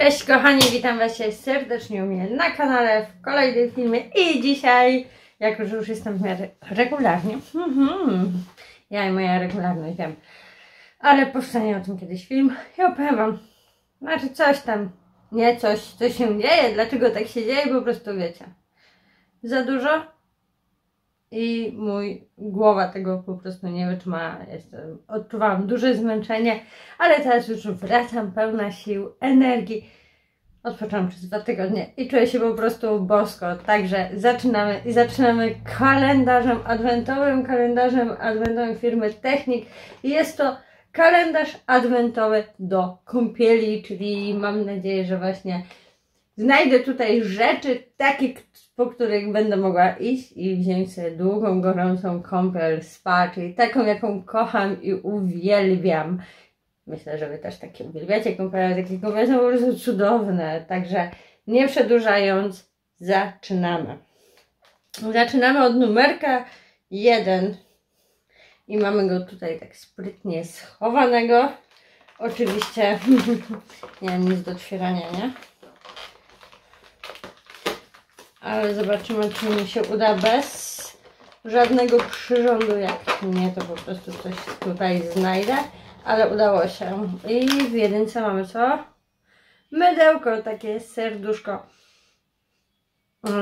Cześć kochani, witam Was serdecznie u mnie na kanale w kolejnym filmie i dzisiaj, jako że już jestem w miarę regularnie, mhm, ja i moja regularność wiem, ale powstanie o tym kiedyś film i opowiem Wam, znaczy coś tam, nie coś, co się dzieje, dlaczego tak się dzieje, po prostu wiecie, za dużo i mój głowa tego po prostu nie wytrzyma. Jestem, odczuwałam duże zmęczenie, ale teraz już wracam pełna sił, energii. Odpoczęłam przez dwa tygodnie i czuję się po prostu bosko. Także zaczynamy i zaczynamy kalendarzem adwentowym, kalendarzem adwentowym firmy Technik. Jest to kalendarz adwentowy do kąpieli, czyli mam nadzieję, że właśnie znajdę tutaj rzeczy takie, po których będę mogła iść i wziąć sobie długą, gorącą kąpiel, spa, czyli taką, jaką kocham i uwielbiam. Myślę, że Wy też takie uwielbiacie kąpiele, takie kąpiele są po prostu cudowne. Także nie przedłużając, zaczynamy. Zaczynamy od numerka 1 i mamy go tutaj tak sprytnie schowanego. Oczywiście nie mam nic do otwierania, nie? Ale zobaczymy, czy mi się uda bez żadnego przyrządu. Jak nie, to po prostu coś tutaj znajdę, ale udało się. I w jedynce mamy co? Mydełko, takie serduszko.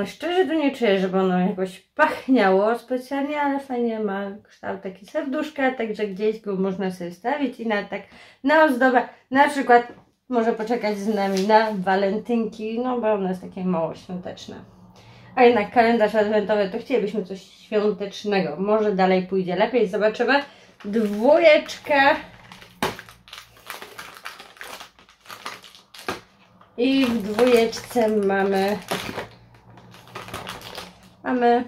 Szczerze to nie czuję, żeby ono jakoś pachniało specjalnie, ale fajnie ma kształt taki serduszka, także gdzieś go można sobie stawić i na tak na ozdobę, na przykład może poczekać z nami na walentynki, no bo ono jest takie mało świąteczne. A jednak kalendarz adwentowy to chcielibyśmy coś świątecznego. Może dalej pójdzie lepiej, zobaczymy. Dwójeczka. I w dwójeczce mamy mamy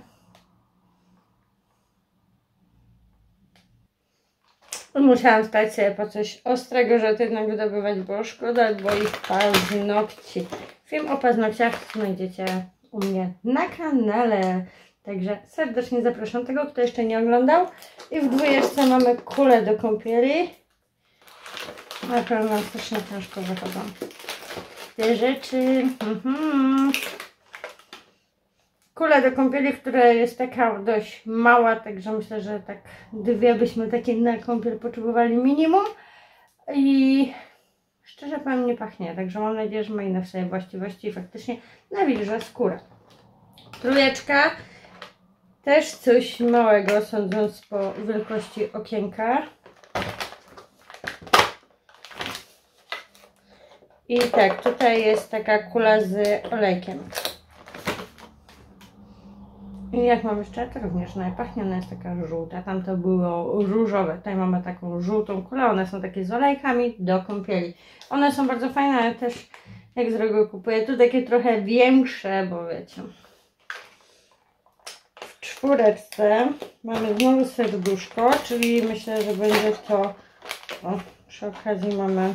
Musiałam stać sobie po coś ostrego, jednak wydobywać, bo szkoda moich paznokci. Film o paznokciach znajdziecie u mnie na kanale. Także serdecznie zapraszam tego, kto jeszcze nie oglądał. I w dwójeczce mamy kulę do kąpieli. Na pewno strasznie ciężko wychodzą te rzeczy. Mhm. Kula do kąpieli, która jest taka dość mała, także myślę, że tak dwie byśmy takie na kąpiel potrzebowali minimum. I szczerze powiem nie pachnie, także mam nadzieję, że ma inne w sobie właściwości i faktycznie nawilża skórę. Trójeczka, też coś małego sądząc po wielkości okienka. I tak, tutaj jest taka kula z olejkiem. I jak mam jeszcze, to również najpachnie, ona jest taka żółta, tam to było różowe, tutaj mamy taką żółtą kulę, one są takie z olejkami do kąpieli. One są bardzo fajne, ale też jak z reguły kupuję tu takie trochę większe, bo wiecie. W czwóreczce mamy znowu serduszko, czyli myślę, że będzie to, o, przy okazji mamy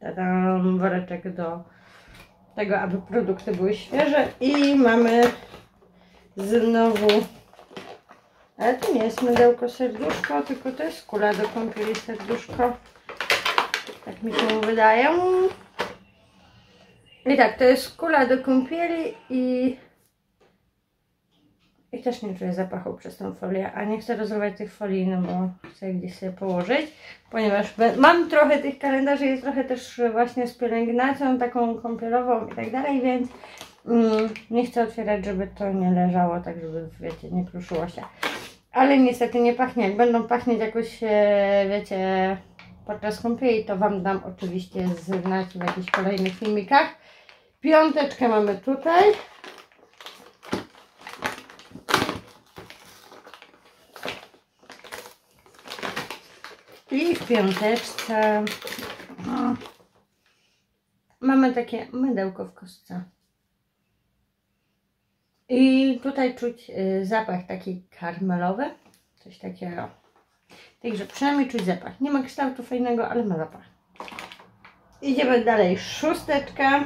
tadam, woreczek do tego, aby produkty były świeże. I mamy znowu ale to nie jest mydełko serduszko, tylko to jest kula do kąpieli serduszko. Tak mi się wydaje i tak, to jest kula do kąpieli i i też nie czuję zapachu przez tą folię, a nie chcę rozrywać tych folii, no bo chcę gdzieś sobie położyć, ponieważ mam trochę tych kalendarzy, jest trochę też właśnie z pielęgnacją taką kąpielową i tak dalej, więc mm, nie chcę otwierać, żeby to nie leżało, tak żeby, wiecie, nie kruszyło się. Ale niestety nie pachnie, jak będą pachnieć jakoś, e, wiecie, podczas kąpieli, to Wam dam oczywiście znać w jakichś kolejnych filmikach. Piąteczkę mamy tutaj. I w piąteczce no, mamy takie mydełko w kostce. I tutaj czuć y, zapach taki karmelowy, coś takiego. Także przynajmniej czuć zapach. Nie ma kształtu fajnego, ale ma zapach. Idziemy dalej. Szósteczka.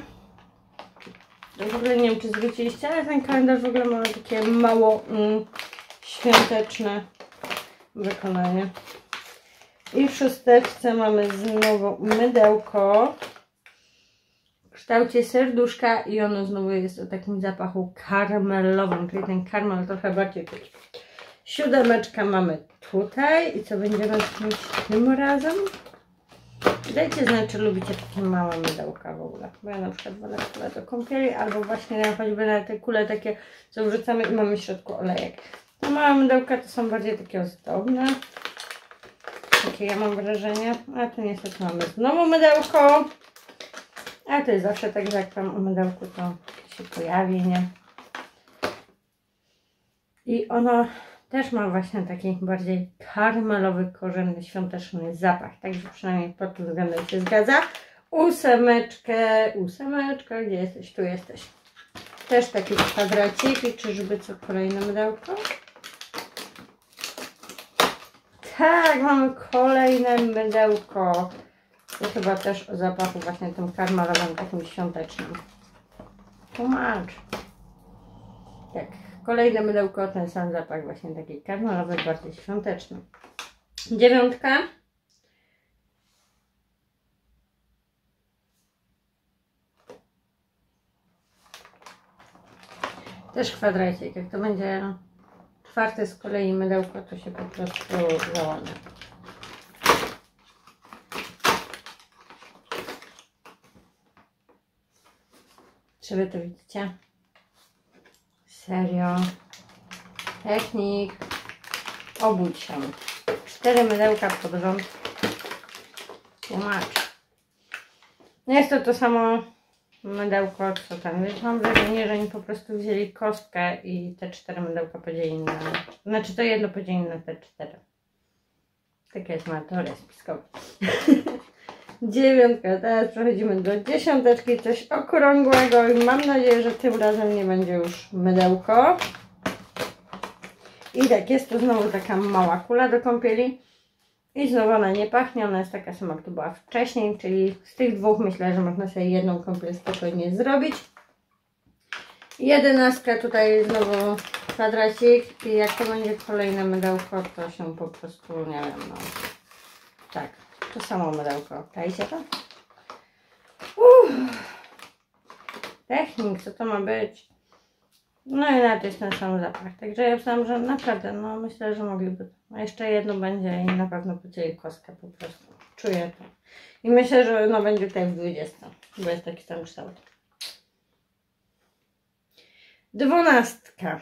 W ogóle nie wiem, czy zwróciliście, ale ten kalendarz w ogóle ma takie mało mm, świąteczne wykonanie. I w szósteczce mamy znowu mydełko. kształcie serduszka i ono znowu jest o takim zapachu karmelowym, czyli ten karmel trochę bardziej czuć. Siódemeczka mamy tutaj i co będziemy mieć tym razem? Dajcie znać, czy lubicie takie małe mydełka w ogóle. Bo ja na przykład wolę kule do kąpieli, albo właśnie choćby na te kule takie, co wrzucamy i mamy w środku olejek. No małe mydełka to są bardziej takie ozdobne. Takie ja mam wrażenie. A tu niestety mamy znowu mydełko. A to jest zawsze tak, że jak tam o mydełku to się pojawi, nie? I ono też ma właśnie taki bardziej karmelowy, korzenny, świąteczny zapach. Także przynajmniej pod tym względem się zgadza. Ósemeczkę, ósemeczka, gdzie jesteś? Tu jesteś. Też taki kwadracik i czyżby co kolejne mydełko? Tak, mamy kolejne mydełko. To chyba też o zapachu właśnie tym karmelowym, takim świątecznym. Tłumacz. Tak, kolejne mydełko, ten sam zapach właśnie taki karmelowy, bardziej świąteczny. Dziewiątka. Też kwadracik. Jak to będzie czwarte z kolei mydełko, to się po prostu załamie. Czy wy to widzicie? Serio. Technik. Obudź się. Cztery mydełka pod rząd. Tłumacz. No jest to to samo mydełko, co tam. Więc mam wrażenie, że oni po prostu wzięli kostkę i te cztery mydełka podzielili na... Znaczy to jedno podzielili na te cztery. Taka jest moja teoria spiskowa. Dziewiątka, teraz przechodzimy do dziesiąteczki, coś okrągłego i mam nadzieję, że tym razem nie będzie już mydełko. I tak, jest to znowu taka mała kula do kąpieli. I znowu ona nie pachnie, ona jest taka sama, jak to była wcześniej, czyli z tych dwóch myślę, że można sobie jedną kąpiel spokojnie zrobić. Jedenastka, tutaj znowu kwadracik i jak to będzie kolejne mydełko, to się po prostu, nie wiem, no, tak, to samo mydełko, czajcie to? Uff. Technik, co to ma być? No i na to jest ten sam zapach. Także ja myślałam, że naprawdę, no myślę, że mogliby. A jeszcze jedno będzie i na pewno pocięli kostkę po prostu. Czuję to. I myślę, że no będzie tutaj w 20, bo jest taki sam kształt. Dwunastka.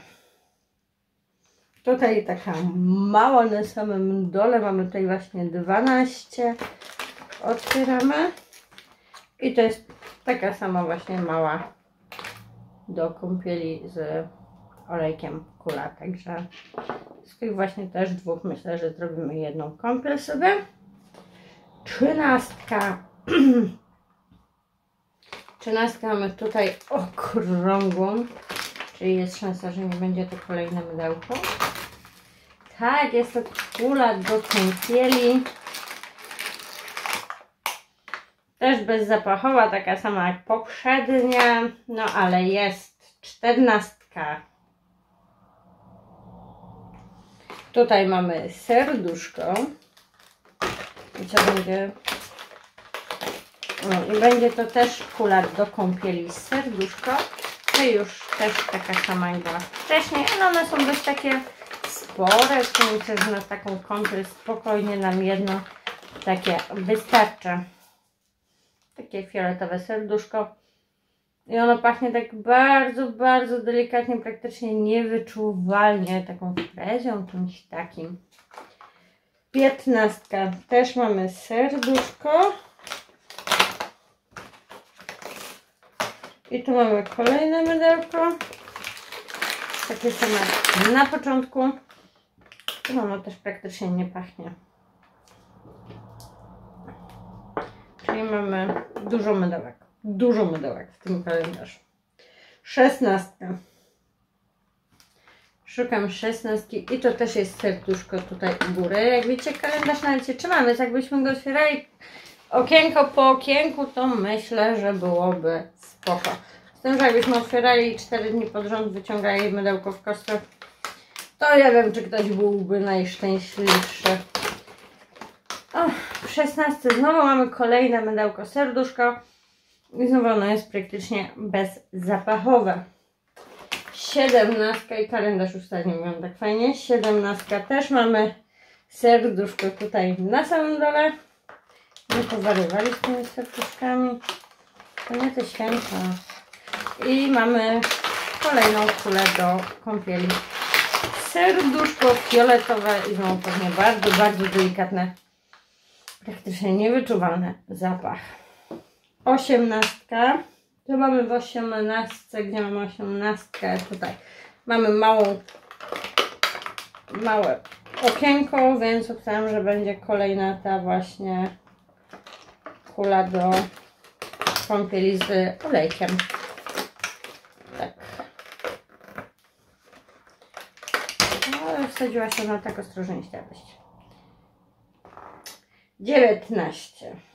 Tutaj taka mała na samym dole. Mamy tutaj właśnie 12. Otwieramy. I to jest taka sama właśnie mała do kąpieli z olejkiem kula. Także z tych właśnie też dwóch myślę, że zrobimy jedną kąpiel sobie. Trzynastka. Trzynastka mamy tutaj okrągłą, czyli jest szansa, że nie będzie to kolejne mydełko. Tak, jest to kula do kąpieli. Też bezzapachowa, taka sama jak poprzednia, no ale jest czternastka. Tutaj mamy serduszko. I co będzie? No i będzie to też kula do kąpieli serduszko. To już też taka sama jak była wcześniej, ale one są dość takie spore, to myślę, że na taką kąpiel spokojnie nam jedno takie wystarczy takie fioletowe serduszko. I ono pachnie tak bardzo, bardzo delikatnie, praktycznie niewyczuwalnie, taką frezją, czymś takim. Piętnastka, też mamy serduszko. I tu mamy kolejne mydełko. Takie same na początku. I ono też praktycznie nie pachnie. Czyli mamy dużo mydełek. Dużo mydełek w tym kalendarzu. Szesnastka. Szukam szesnastki i to też jest serduszko tutaj u góry. Jak wiecie, kalendarz nawet się trzyma, więc jakbyśmy go otwierali okienko po okienku, to myślę, że byłoby spoko. Z tym, że jakbyśmy otwierali 4 dni pod rząd, wyciągali mydełko w kostce, to ja wiem, czy ktoś byłby najszczęśliwszy. O, w 16 znowu mamy kolejne mydełko serduszko. I znowu ono jest praktycznie bezzapachowe. Siedemnastka i kalendarz ostatnio wygląda tak fajnie. Siedemnastka też mamy serduszko tutaj na samym dole. Nie powariowali z tymi serduszkami. To nie te święta. I mamy kolejną kulę do kąpieli. Serduszko fioletowe i znowu pewnie bardzo, bardzo delikatne. Praktycznie niewyczuwalny zapach. Osiemnastka. Tu mamy w osiemnastce, gdzie mamy osiemnastkę? Tutaj. Mamy małą, małe okienko, więc obstawiam, że będzie kolejna ta właśnie kula do kąpieli z olejkiem. Tak. Ale wsadziła się na tak ostrożnie nie chciała być. 19.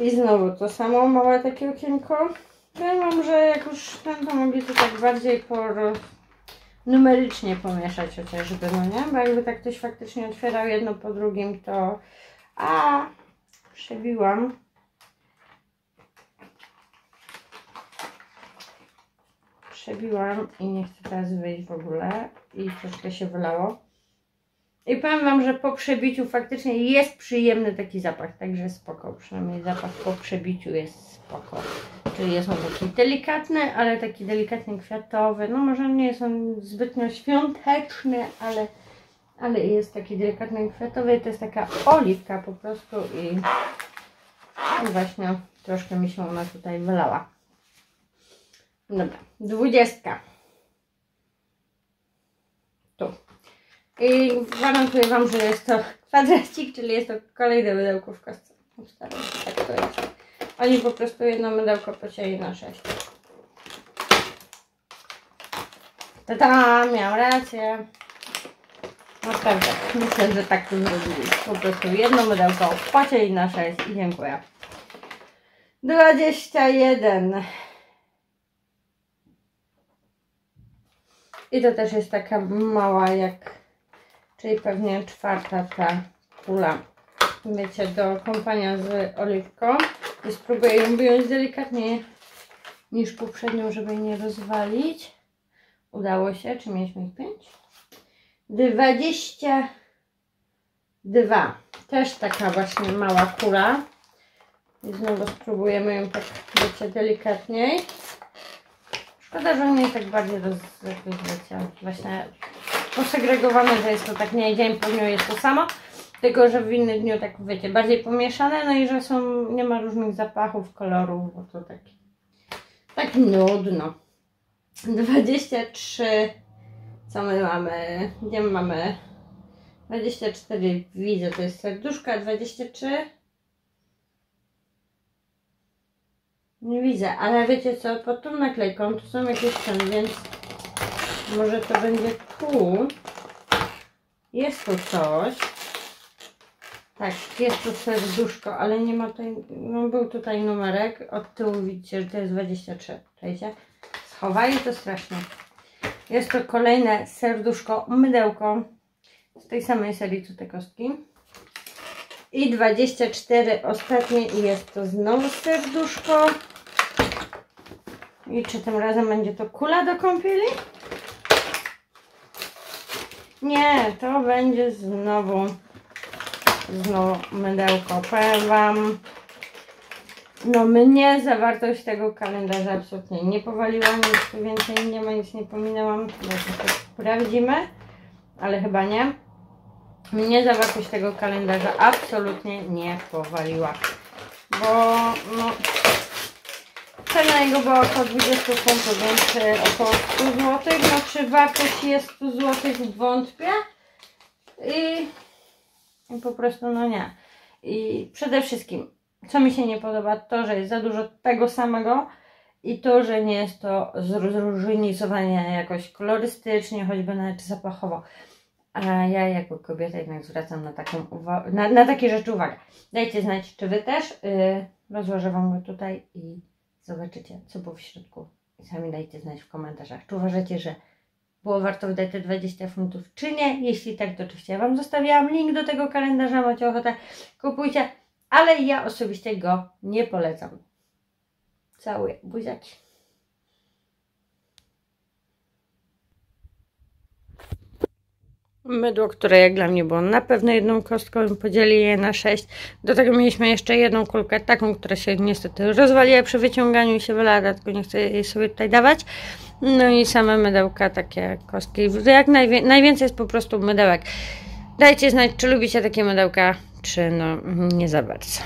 I znowu to samo, małe takie okienko. Powiem Wam, że jak już ten, to mogli to tak bardziej por numerycznie pomieszać chociażby, no nie? Bo jakby tak ktoś faktycznie otwierał jedno po drugim, to... A, przebiłam. Przebiłam i nie chcę teraz wyjść w ogóle i troszkę się wylało. I powiem Wam, że po przebiciu faktycznie jest przyjemny taki zapach, także spoko, przynajmniej zapach po przebiciu jest spoko. Czyli jest on taki delikatny, ale taki delikatnie kwiatowy, no może nie jest on zbytnio świąteczny, ale, ale jest taki delikatny kwiatowy, to jest taka oliwka po prostu i, i właśnie troszkę mi się ona tutaj wylała. Dobra, dwudziestka. I gwarantuję Wam, że jest to kwadracik, czyli jest to kolejne mydełko w kostce. Ustawiam, tak to jest. Oni po prostu jedno mydełko pocięli na 6. Tata, miał rację. Naprawdę, myślę, że tak to zrobili. Po prostu jedno mydełko pocięli na 6 i dziękuję. 21. I to też jest taka mała jak, czyli pewnie czwarta ta kula, wiecie, do kąpania z oliwką. I spróbuję ją wyjąć delikatniej niż poprzednią, żeby nie rozwalić. Udało się, czy mieliśmy ich 5? 22. Też taka właśnie mała kula. I znowu spróbujemy ją tak, wiecie, delikatniej. Szkoda, że nie tak bardziej roz, wiecie, właśnie posegregowane, że jest to tak nie dzień po dniu jest to samo. Tylko, że w innym dniu tak wiecie, bardziej pomieszane, no i że są, nie ma różnych zapachów, kolorów, bo to tak, tak nudno. 23, co my mamy? Gdzie my mamy? 24 widzę, to jest serduszka, 23 nie widzę, ale wiecie co, pod tą naklejką tu są jakieś ten, więc może to będzie tu. Jest tu coś. Tak, jest tu serduszko, ale nie ma tutaj, no był tutaj numerek, od tyłu widzicie, że to jest 23, czujecie? Schowali to strasznie. Jest to kolejne serduszko, mydełko z tej samej serii co te kostki. I 24 ostatnie i jest to znowu serduszko. I czy tym razem będzie to kula do kąpieli? Nie, to będzie znowu znowu mydełko. Powiem Wam, no mnie zawartość tego kalendarza absolutnie nie powaliła, nic więcej nie ma, nic nie pominęłam, to sprawdzimy, ale chyba nie. Mnie zawartość tego kalendarza absolutnie nie powaliła, bo no cena jego była około 20 funtów, więc e, około 100 zł. No czy wartość jest 100 zł wątpię. I i po prostu no nie. I przede wszystkim, co mi się nie podoba, to, że jest za dużo tego samego i to, że nie jest to zróżnicowanie jakoś kolorystycznie, choćby nawet zapachowo. A ja jako kobieta jednak zwracam na, taką na, na takie rzeczy uwagę. Dajcie znać, czy Wy też. Yy, rozłożę Wam go tutaj i zobaczycie, co było w środku. I sami dajcie znać w komentarzach. Czy uważacie, że było warto wydać te 20 funtów, czy nie. Jeśli tak, to oczywiście ja Wam zostawiałam link do tego kalendarza, macie ochotę, kupujcie, ale ja osobiście go nie polecam. Całuję. Buziaki. Mydło, które jak dla mnie było na pewno jedną kostką, podzieli je na sześć. Do tego mieliśmy jeszcze jedną kulkę, taką, która się niestety rozwaliła przy wyciąganiu i się wylada, tylko nie chcę jej sobie tutaj dawać. No i same mydełka, takie kostki. Jak najwię najwięcej jest po prostu mydełek. Dajcie znać, czy lubicie takie mydełka, czy no nie za bardzo.